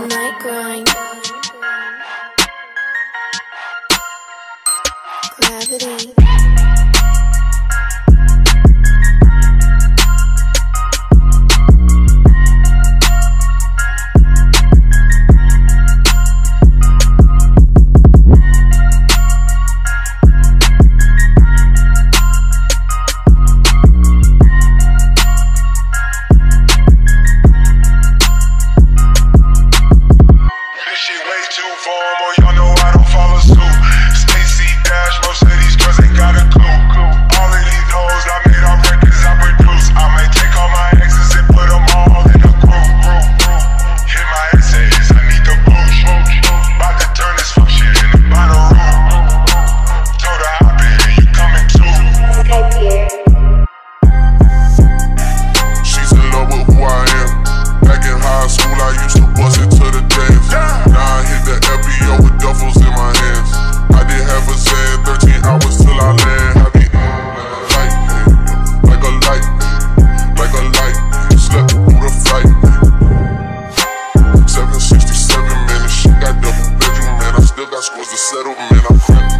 Night grind. Gravity. settlement. I